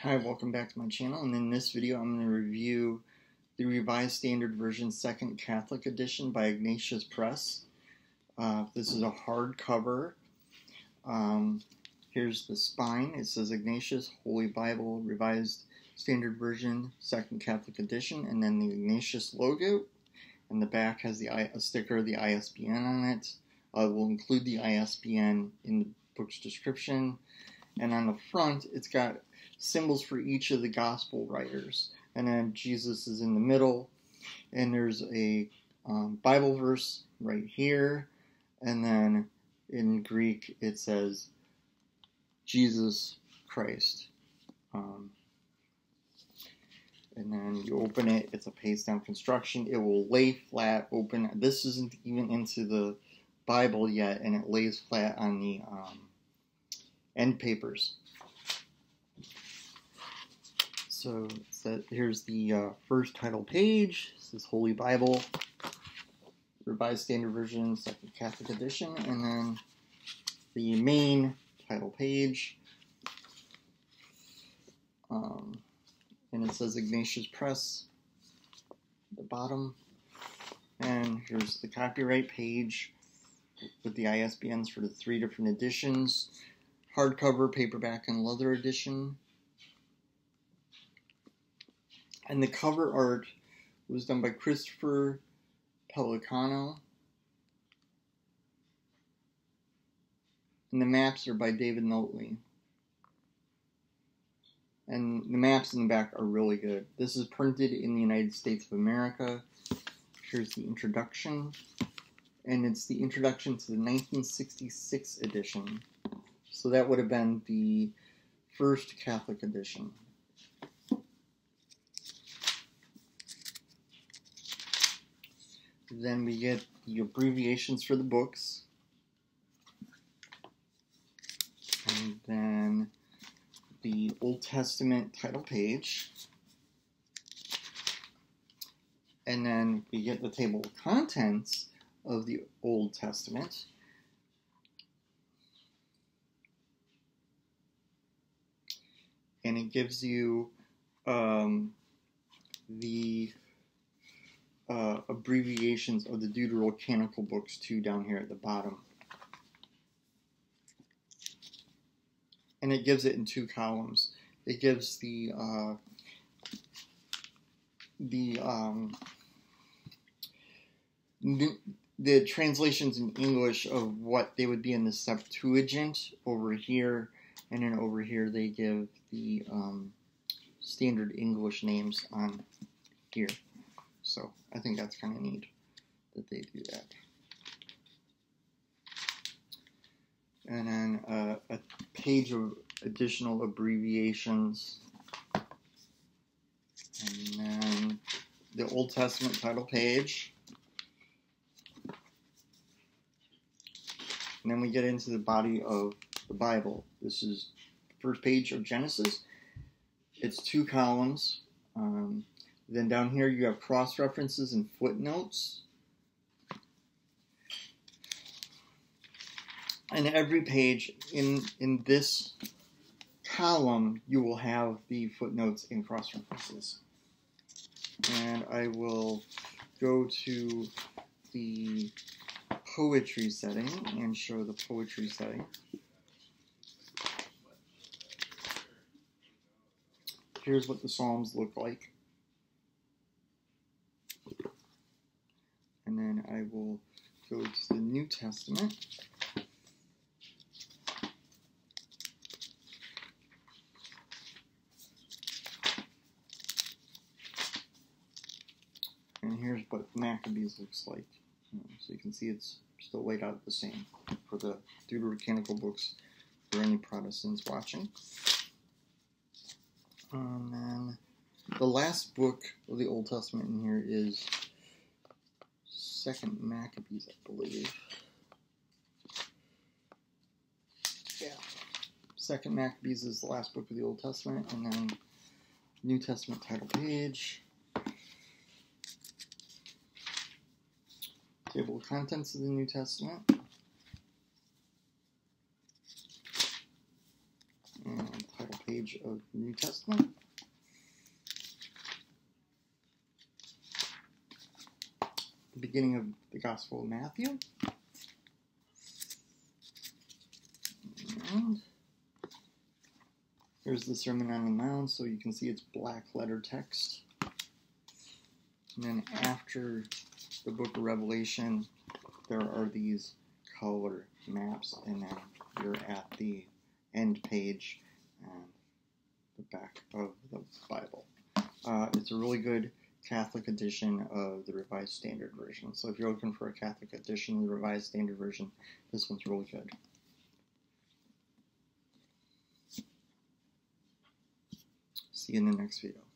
Hi, welcome back to my channel, and in this video I'm going to review the Revised Standard Version Second Catholic Edition by Ignatius Press. Uh, this is a hardcover. Um, here's the spine. It says Ignatius Holy Bible Revised Standard Version Second Catholic Edition, and then the Ignatius logo. And the back has the sticker of the ISBN on it. Uh, we'll include the ISBN in the book's description. And on the front, it's got symbols for each of the gospel writers. And then Jesus is in the middle, and there's a um, Bible verse right here. And then in Greek, it says Jesus Christ. Um, and then you open it, it's a paste down construction. It will lay flat open. This isn't even into the Bible yet, and it lays flat on the um, end papers. So, so here's the uh, first title page. This is Holy Bible, Revised Standard Version, Second Catholic Edition, and then the main title page. Um, and it says Ignatius Press at the bottom. And here's the copyright page with the ISBNs for the three different editions hardcover, paperback, and leather edition. And the cover art was done by Christopher Pellicano. And the maps are by David Notley. And the maps in the back are really good. This is printed in the United States of America. Here's the introduction. And it's the introduction to the 1966 edition. So that would have been the first Catholic edition. Then we get the abbreviations for the books. And then the Old Testament title page. And then we get the table of contents of the Old Testament. And it gives you um, the uh, abbreviations of the Deuterocanonical books too down here at the bottom. And it gives it in two columns. It gives the uh, the um, the translations in English of what they would be in the Septuagint over here, and then over here they give the um, standard English names on here. So I think that's kind of neat that they do that. And then uh, a page of additional abbreviations. And then the Old Testament title page. And then we get into the body of the Bible. This is first page of Genesis. It's two columns. Um, then down here you have cross references and footnotes. And every page in in this column you will have the footnotes and cross references. And I will go to the poetry setting and show the poetry setting. Here's what the Psalms look like. and then I will go to the New Testament. And here's what Maccabees looks like. So you can see it's still laid out the same for the Deuterocanonical books for any Protestants watching. And then the last book of the Old Testament in here is Second Maccabees, I believe. Yeah. Second Maccabees is the last book of the Old Testament, and then New Testament title page. Table of contents of the New Testament. And title page of the New Testament. The beginning of the Gospel of Matthew. And here's the Sermon on the Mount, so you can see it's black letter text. And then after the book of Revelation, there are these color maps, and then you're at the end page back of the Bible. Uh, it's a really good Catholic edition of the Revised Standard Version. So if you're looking for a Catholic edition of the Revised Standard Version, this one's really good. See you in the next video.